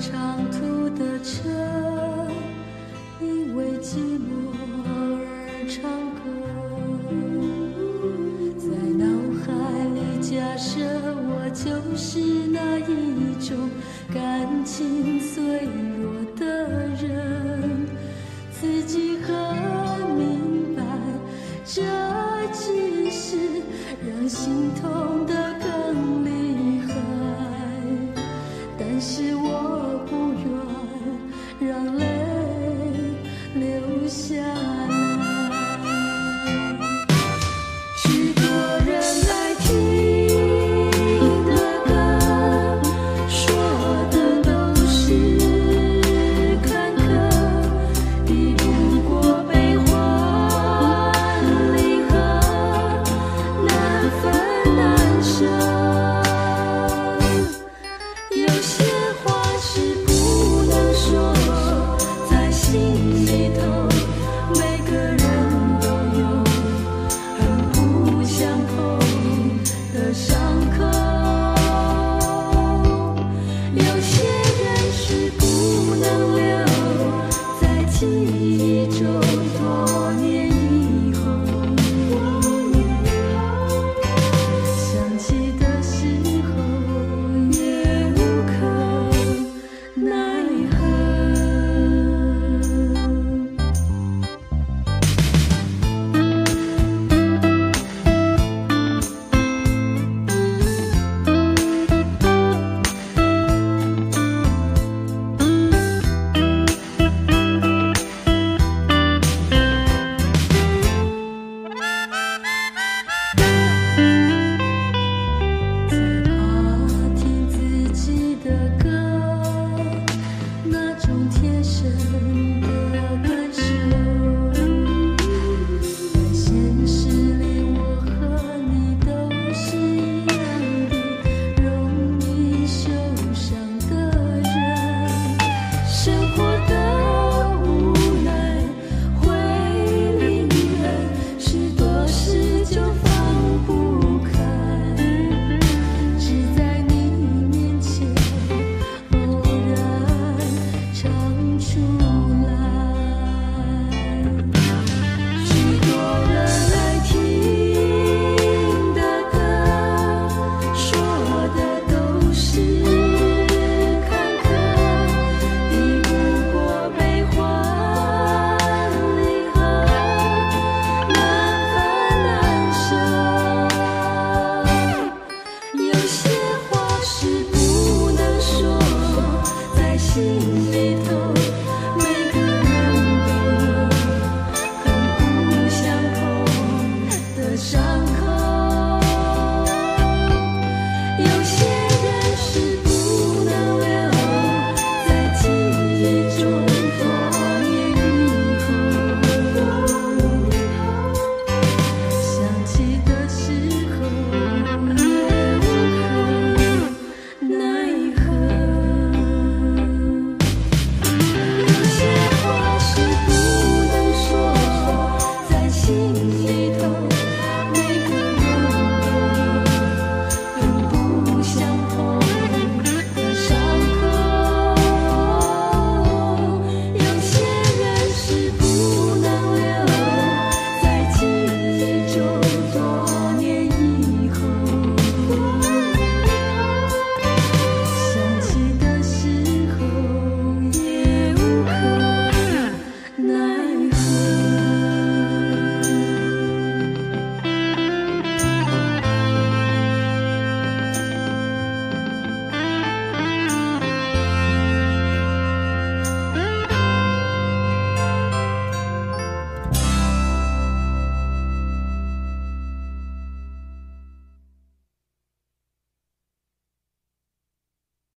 长途的车，因为寂寞而唱歌，在脑海里假设我就是那一种感情脆弱的人，自己很明白，这只是让心痛的。是